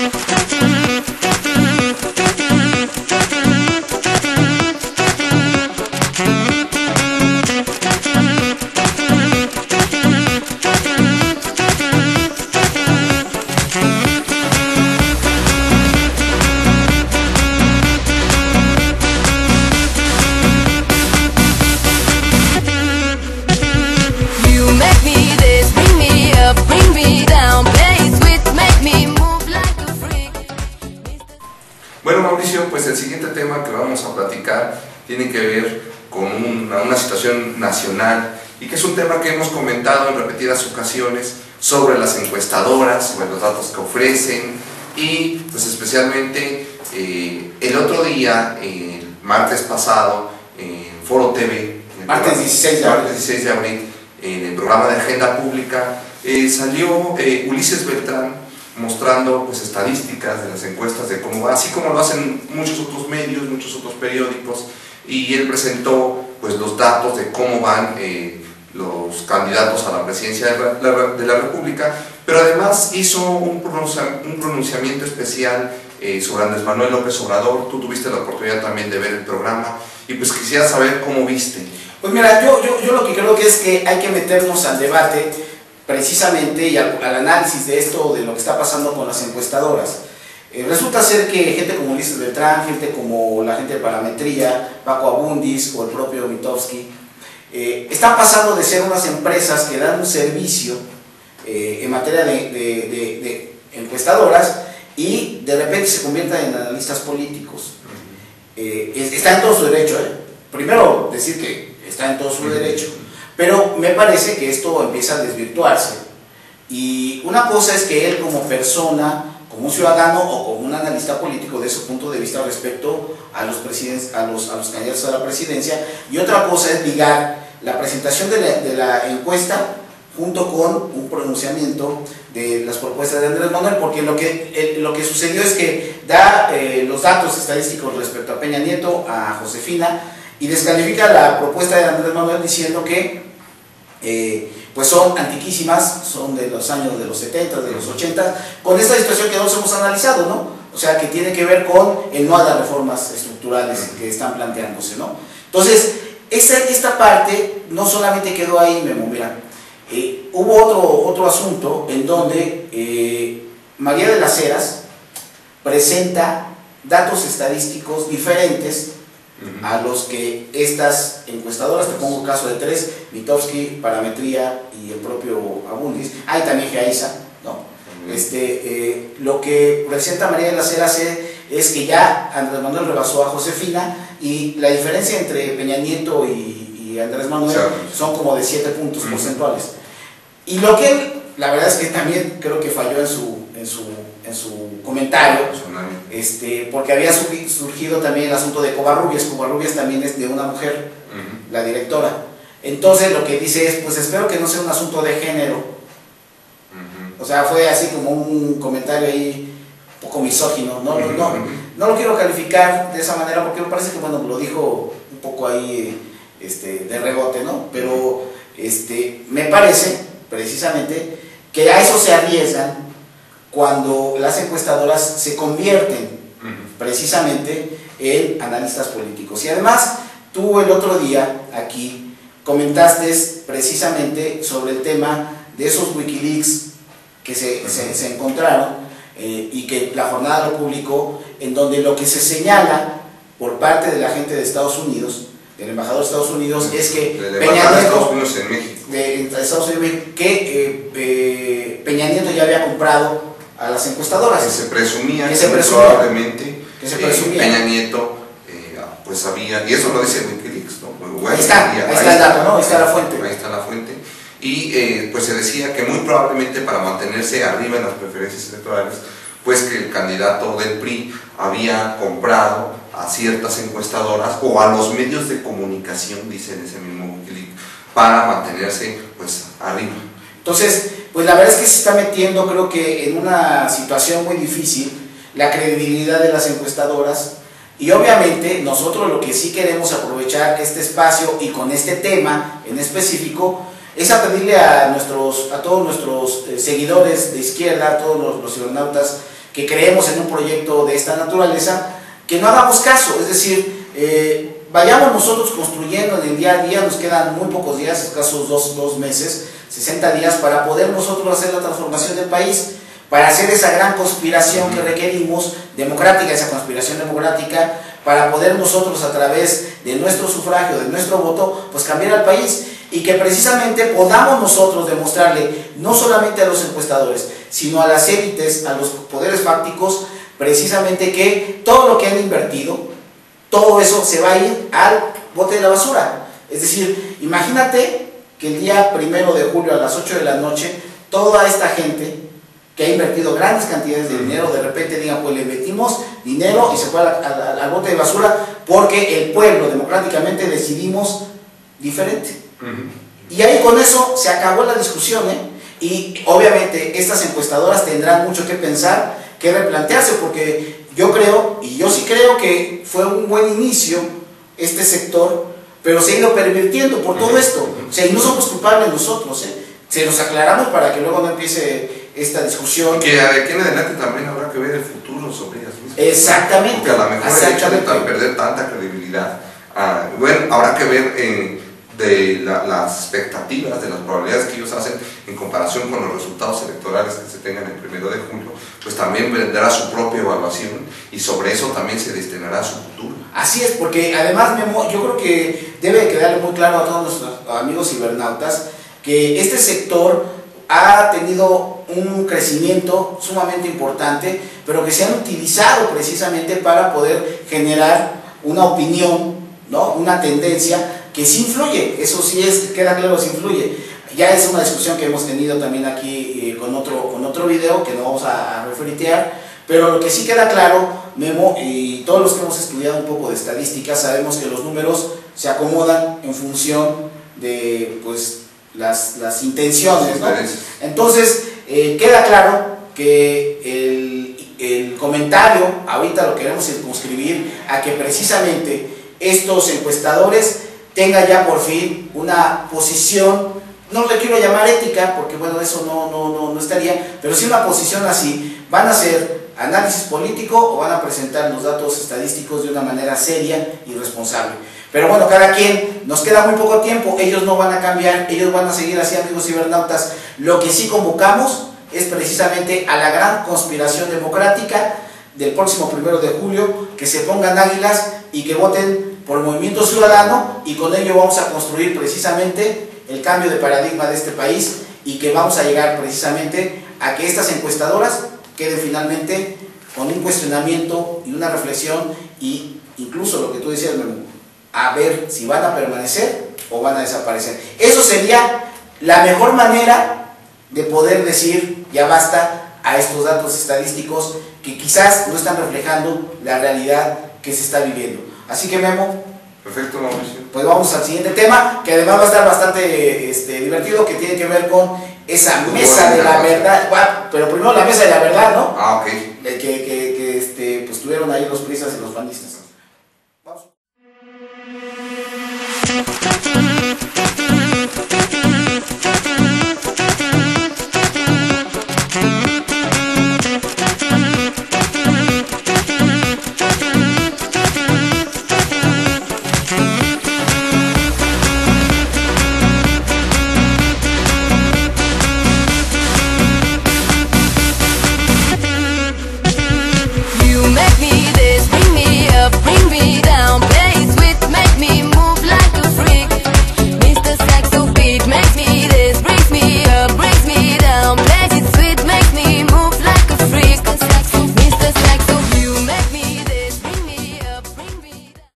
Bueno Mauricio, pues el siguiente tema que vamos a platicar tiene que ver con una, una situación nacional y que es un tema que hemos comentado en repetidas ocasiones sobre las encuestadoras, sobre los datos que ofrecen y pues especialmente eh, el otro día, el martes pasado, en Foro TV, en Martes programa- 16 de abril. martes 16 de abril, en el programa de Agenda Pública, eh, salió eh, Ulises Beltrán mostrando pues, estadísticas de las encuestas de cómo va, así como lo hacen muchos otros medios, muchos otros periódicos, y él presentó pues, los datos de cómo van eh, los candidatos a la presidencia de la, de la República, pero además hizo un pronunciamiento especial eh, sobre Andrés Manuel López Obrador, tú tuviste la oportunidad también de ver el programa, y pues quisiera saber cómo viste. Pues mira, yo, yo, yo lo que creo que es que hay que meternos al debate precisamente y al, al análisis de esto, de lo que está pasando con las encuestadoras. Eh, resulta ser que gente como Ulises Beltrán, gente como la gente de Parametría, Paco Abundis o el propio Mitowski, eh, están pasando de ser unas empresas que dan un servicio eh, en materia de, de- de- de encuestadoras y de repente se convierten en analistas políticos. Es- está en todo su derecho, ¿eh? Primero decir que está en todo su derecho, pero me parece que esto empieza a desvirtuarse. Y una cosa es que él como persona, como un ciudadano o como un analista político de su punto de vista respecto a los, a los, a los candidatos a la presidencia, y otra cosa es ligar la presentación de la, encuesta junto con un pronunciamiento de las propuestas de Andrés Manuel, porque lo que, el- lo que sucedió es que da eh, los datos estadísticos respecto a Peña Nieto, a Josefina, y descalifica la propuesta de Andrés Manuel diciendo que eh, pues son antiquísimas, son de los años de los 70, de los 80, con esta situación que nosotros hemos analizado, ¿no? O sea, que tiene que ver con el no a las reformas estructurales que están planteándose, ¿no? Entonces, esta, esta parte no solamente quedó ahí, Memo, mira, eh, hubo otro, otro asunto en donde eh, María de las Heras presenta datos estadísticos diferentes a los que estas encuestadoras, te pongo caso de tres, Mitowski, Parametría y el propio Abundis, hay también Geaiza, ¿no? Este, eh, lo que presenta María de las Heras es, es que ya Andrés Manuel rebasó a Josefina y la diferencia entre Peña Nieto y, y Andrés Manuel Claro. son como de 7 puntos porcentuales. Y lo que él, la verdad es que también creo que falló en su, en su, en su comentario, este, porque había surgi- surgido también el asunto de Covarrubias. Covarrubias también es de una mujer, la directora. Entonces lo que dice es, pues espero que no sea un asunto de género. O sea, fue así como un comentario ahí un poco misógino. No, no, no, no lo quiero calificar de esa manera porque me parece que, bueno, lo dijo un poco ahí este, de rebote, ¿no? Pero este, me parece, precisamente, que a eso se arriesgan cuando las encuestadoras se convierten precisamente en analistas políticos. Y además, tú el otro día aquí comentaste precisamente sobre el tema de esos Wikileaks que se, se- se encontraron eh, y que la jornada lo publicó, en donde lo que se señala por parte de la gente de Estados Unidos, del embajador de Estados Unidos, es que De Peña de Nieto- Estados Unidos en México. de, de Estados Unidos que eh, eh, Peña Nieto ya había comprado a las encuestadoras. que se presumía Que se presumía. probablemente Que se eh. Peña Nieto eh, pues sabía, y eso lo dice Wikileaks, ¿no? Ahí está, ahí está el dato, ¿no? Ahí está la fuente. Ahí está la fuente. Y eh, pues se decía que muy probablemente para mantenerse arriba en las preferencias electorales, pues que el candidato del PRI había comprado a ciertas encuestadoras o a los medios de comunicación, dice en ese mismo Wikileaks, para mantenerse pues arriba. Entonces, pues la verdad es que se está metiendo, creo que en una situación muy difícil, la credibilidad de las encuestadoras. Y obviamente nosotros lo que sí queremos aprovechar este espacio y con este tema en específico es a pedirle a nuestros a todos nuestros eh, seguidores de izquierda, a todos los, los que creemos en un proyecto de esta naturaleza, que no hagamos caso, es decir, eh, vayamos nosotros construyendo en el día a día, nos quedan muy pocos días, escasos dos, dos meses, 60 días, para poder nosotros hacer la transformación del país, para hacer esa gran conspiración que requerimos, democrática, esa conspiración democrática, para poder nosotros a través de nuestro sufragio, de nuestro voto, pues cambiar al país y que precisamente podamos nosotros demostrarle no solamente a los encuestadores, sino a las élites, a los poderes fácticos, precisamente que todo lo que han invertido, todo eso se va a ir al bote de la basura. Es decir, imagínate que el día primero de julio a las 8 de la noche, toda esta gente que ha invertido grandes cantidades de dinero, de repente digan, pues le metimos dinero y se fue al, bote de basura porque el pueblo democráticamente decidimos diferente. Y ahí con eso se acabó la discusión, ¿eh? Y obviamente estas encuestadoras tendrán mucho que pensar, que replantearse, porque yo creo, y yo sí creo que fue un buen inicio este sector, pero se ha ido pervirtiendo por todo esto. O sea, y no somos culpables nosotros, ¿eh? Se los aclaramos para que luego no empiece esta discusión. Que de aquí en adelante también habrá que ver el futuro sobre ellas mismas. Exactamente. Porque a lo mejor el hecho de perder tanta credibilidad, ah, bueno, habrá que ver en de las expectativas, de las probabilidades que ellos hacen en comparación con los resultados electorales que se tengan el primero de julio, pues también vendrá su propia evaluación y sobre eso también se destinará su futuro. Así es, porque además, Memo, yo creo que debe quedarle muy claro a todos nuestros amigos cibernautas que este sector ha tenido un crecimiento sumamente importante, pero que se han utilizado precisamente para poder generar una opinión, ¿no? una tendencia que sí influye, eso sí es, queda claro, sí influye. Ya es una discusión que hemos tenido también aquí eh, con, otro, con otro video que no vamos a, a referitear, pero lo que sí queda claro, Memo, y todos los que hemos estudiado un poco de estadística, sabemos que los números se acomodan en función de pues, las, las intenciones. Entonces, eh, queda claro que el, el comentario, ahorita lo queremos circunscribir a que precisamente estos encuestadores tenga ya por fin una posición, no le quiero llamar ética, porque bueno, eso no, no, no, estaría, pero sí una posición así, van a hacer análisis político o van a presentar los datos estadísticos de una manera seria y responsable. Pero bueno, cada quien, nos queda muy poco tiempo, ellos no van a cambiar, ellos van a seguir así, amigos cibernautas. Lo que sí convocamos es precisamente a la gran conspiración democrática del próximo primero de julio, que se pongan águilas y que voten por el movimiento ciudadano y con ello vamos a construir precisamente el cambio de paradigma de este país y que vamos a llegar precisamente a que estas encuestadoras queden finalmente con un cuestionamiento y una reflexión y incluso lo que tú decías, a ver si van a permanecer o van a desaparecer. Eso sería la mejor manera de poder decir ya basta a estos datos estadísticos que quizás no están reflejando la realidad que se está viviendo. Así que Memo. Perfecto, Mauricio. Pues vamos al siguiente tema, que además va a estar bastante este, divertido, que tiene que ver con esa mesa de la verdad. pero primero la mesa de la verdad, ¿no? Ah, ok. Que, que, que este, pues tuvieron ahí los prisas y los panistas.